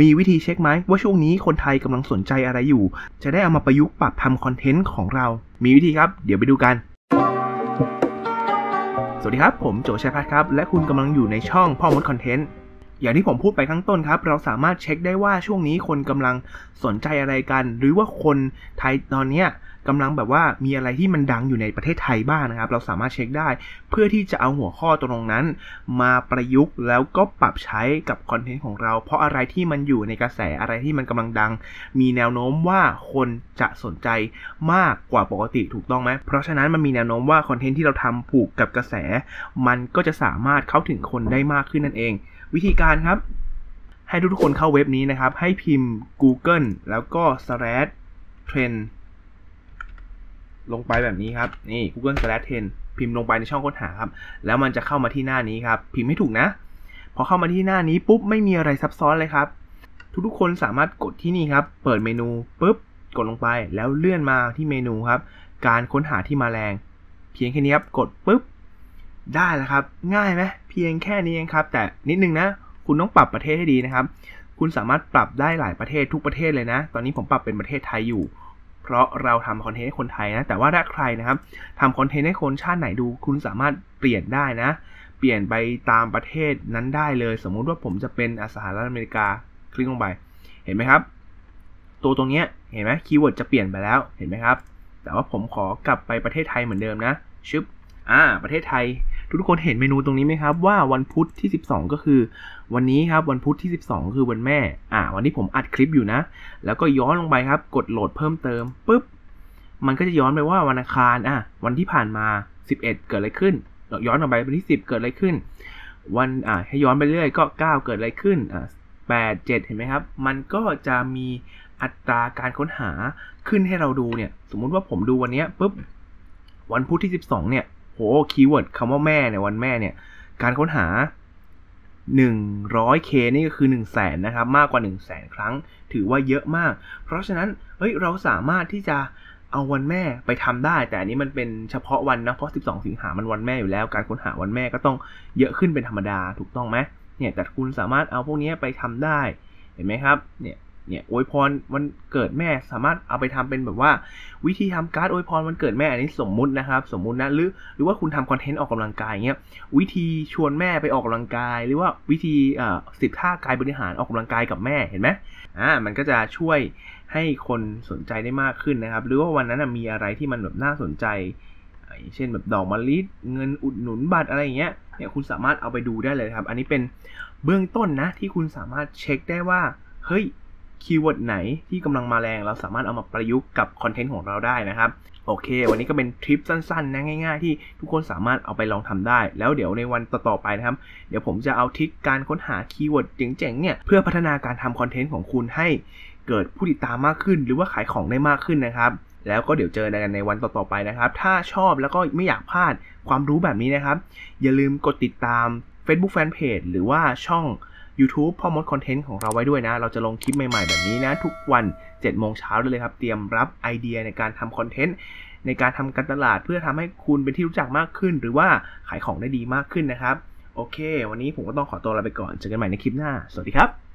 มีวิธีเช็คไหมว่าช่วงนี้คนไทยกำลังสนใจอะไรอยู่ จะได้เอามาประยุกต์ปรับทำคอนเทนต์ของเรา มีวิธีครับ เดี๋ยวไปดูกัน สวัสดีครับ ผมโจชัยพัฒน์ครับ และคุณกำลังอยู่ในช่องพ่อมดคอนเทนต์ อย่างที่ผมพูดไปข้างต้นครับ เราสามารถเช็คได้ว่าช่วงนี้คนกำลังสนใจอะไรกัน หรือว่าคนไทยตอนเนี้ยกำลังแบบว่ามีอะไรที่มันดังอยู่ในประเทศไทยบ้างนะครับ เราสามารถเช็คได้ เพื่อที่จะเอาหัวข้อตรงนั้น มาประยุกต์แล้วก็ปรับใช้กับคอนเทนต์ของเรา เพราะอะไรที่มันอยู่ในกระแสอะไรที่มันกำลังดัง มีแนวโน้มว่าคนจะสนใจมากกว่าปกติถูกต้องไหมเพราะฉะนั้นมันมีแนวโน้มว่าคอนเทนต์ที่เราทำผูกกับกระแส มันก็จะสามารถเข้าถึงคนได้มากขึ้นนั่นเอง วิธีการครับ ให้ทุกคนเข้าเว็บนี้นะครับ ให้พิมพ์ Google แล้วก็ slash trend ลงไปแบบนี้ครับ นี่ Google slash trend พิมพ์ลงไปในช่องค้นหาครับ แล้วมันจะเข้ามาที่หน้านี้ครับ พิมพ์ให้ถูกนะ พอเข้ามาที่หน้านี้ปุ๊บไม่มีอะไรซับซ้อนเลยครับ ทุกๆคนสามารถกดที่นี่ครับ เปิดเมนูปุ๊บกดลงไปแล้วเลื่อนมาที่เมนูครับ การค้นหาที่มาแรง เพียงแค่นี้ครับ กดปุ๊บ ได้แล้วครับ ง่ายไหมเพียงแค่นี้เองครับ แต่นิดนึงนะ คุณต้องปรับประเทศให้ดีนะครับ คุณสามารถปรับได้หลายประเทศทุกประเทศเลยนะ ตอนนี้ผมปรับเป็นประเทศไทยอยู่ เพราะเราทำคอนเทนต์ให้คนไทยนะ แต่ว่าถ้าใครนะครับทำคอนเทนต์ให้คนชาติไหนดู คุณสามารถเปลี่ยนได้นะ เปลี่ยนไปตามประเทศนั้นได้เลย สมมุติว่าผมจะเป็นสหรัฐอเมริกาคลิกลงไป เห็นไหมครับ ตัวตรงนี้เห็นไหม keyword จะเปลี่ยนไปแล้วเห็นไหมครับ แต่ว่าผมขอกลับไปประเทศไทยเหมือนเดิมนะชึบอ่า ประเทศไทย ทุกคนเห็นเมนูตรงนี้ไหมครับว่าวันพุธที่ 12 ก็คือ วันนี้ครับวันพุธที่ 12 คือวันแม่ อ่า วันที่ผมอัดคลิปอยู่นะ แล้วก็ย้อนลงไปครับ กดโหลดเพิ่มเติมปุ๊บมันก็จะย้อนไปว่าวันอังคารอะวันที่ผ่านมา 11 เกิดอะไรขึ้น ย้อนลับไปวันที่ 10 เกิดอะไรขึ้น วันอ่าให้ย้อนไปเรื่อยก็ 9 เกิดอะไรขึ้นอ่า8 7 เห็นไหมครับ มันก็จะมีอัตราการค้นหาขึ้นให้เราดูเนี่ย สมมุติว่าผมดูวันนี้ปุ๊บ วันพุธที่ 12 เนี่ย โหคีย์เวิร์ดคำว่าแม่เนี่ยวันแม่เนี่ย การค้นหา 100k นี่ก็คือ 1 0 0 0 0แสนนะครับ มากกว่า 1 0 0 0 0แสนครั้ง ถือว่าเยอะมาก เพราะฉะนั้น เฮ้ย เราสามารถที่จะเอาวันแม่ไปทำได้ แต่อันนี้มันเป็นเฉพาะวันนะ เพราะ 12 สิงหามันวันแม่อยู่แล้ว การค้นหาวันแม่ก็ต้องเยอะขึ้นเป็นธรรมดา ถูกต้องไหมเนี่ย แต่คุณสามารถเอาพวกนี้ไปทำได้ เห็นไหมครับ เนี่ย เนี่ยอวยพรวันเกิดแม่สามารถเอาไปทำเป็นแบบว่า วิธีทำการ์ดอวยพรวันเกิดแม่อันนี้สมมุตินะครับ สมมุตินะหรือหรือว่าคุณทำคอนเทนต์ออกกำลังกายเงี้ยวิธีชวนแม่ไปออกกำลังกาย หรือว่าวิธีอ่าสิบท่ากายบริหารออกกำลังกายกับแม่เห็นไหมอ่ามันก็จะช่วยให้คนสนใจได้มากขึ้นนะครับ หรือว่าวันนั้นมีอะไรที่มันแบบน่าสนใจอย่างเช่นแบบดอกมะลิเงินอุดหนุนบัตรอะไรอย่างเงี้ยเนี่ยคุณสามารถเอาไปดูได้เลยครับ อันนี้เป็นเบื้องต้นนะที่คุณสามารถเช็คได้ว่า เฮ้ย keyword ไหนที่กำลังมาแรงเราสามารถเอามาประยุกต์กับคอนเทนต์ของเราได้นะครับโอเค วันนี้ก็เป็น trick สั้นๆนะง่ายๆ ที่ทุกคนสามารถเอาไปลองทำได้ แล้วเดี๋ยวในวันต่อๆไปนะครับ เดี๋ยวผมจะเอา trick การค้นหา keyword เจ๋งๆเนี่ยเพื่อพัฒนาการทำคอนเทนต์ของคุณให้เกิดผู้ติดตามมากขึ้น หรือว่าขายของได้มากขึ้นนะครับ แล้วก็เดี๋ยวเจอกันในวันต่อๆไปนะครับ ถ้าชอบแล้วก็ไม่อยากพลาดความรู้แบบนี้นะครับ อย่าลืมกดติดตาม Facebook Fanpage หรือว่าช่อง YouTube พ่อมดคอนเทนต์ของเราไว้ด้วยนะ เราจะลงคลิปใหม่ๆ แบบนี้นะ ทุกวัน7โมงเช้าได้เลยครับ เตรียมรับไอเดียในการทำคอนเทนต์ในการทำการตลาดเพื่อทำให้คุณเป็นที่รู้จักมากขึ้น หรือว่าขายของได้ดีมากขึ้นนะครับ โอเค วันนี้ผมก็ต้องขอตัวลาไปก่อนเจอกันใหม่ในคลิปหน้า สวัสดีครับ